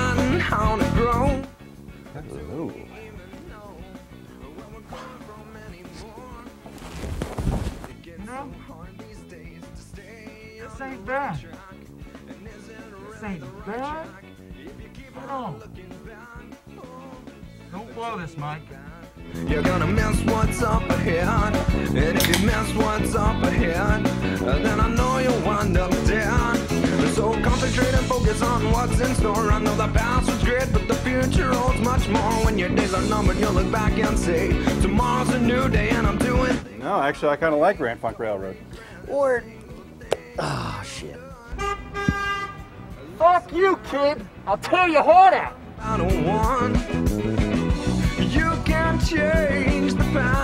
shining on a grown. Ain't bad. This ain't bad. Oh. Don't blow this, Mike. You're gonna miss what's up ahead. And if you focus on what's in store. I know the past was great, but the future holds much more. When your days are numbered, you'll look back and say, Tomorrow's a new day, and I'm doing. No, actually, I kind of like Grand Funk Railroad. Or. Oh, shit. Fuck you, kid. I'll tear your heart out. I don't want. You can't change the past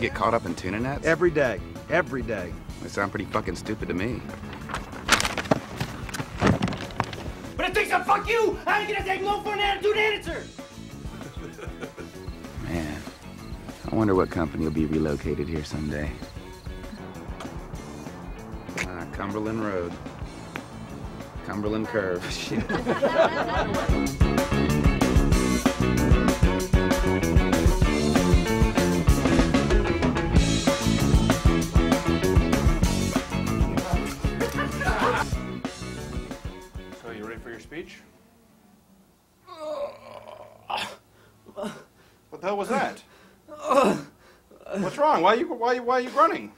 They get caught up in tuna nets? Every day. Every day. They sound pretty fucking stupid to me. But it thinks I'm fuck you! How you gonna take no for an attitude answer? Man, I wonder what company will be relocated here someday. Ah, Cumberland Road. Cumberland Curve. Shit. your speech? What the hell was that? What's wrong? Why are you why you why are you grunting?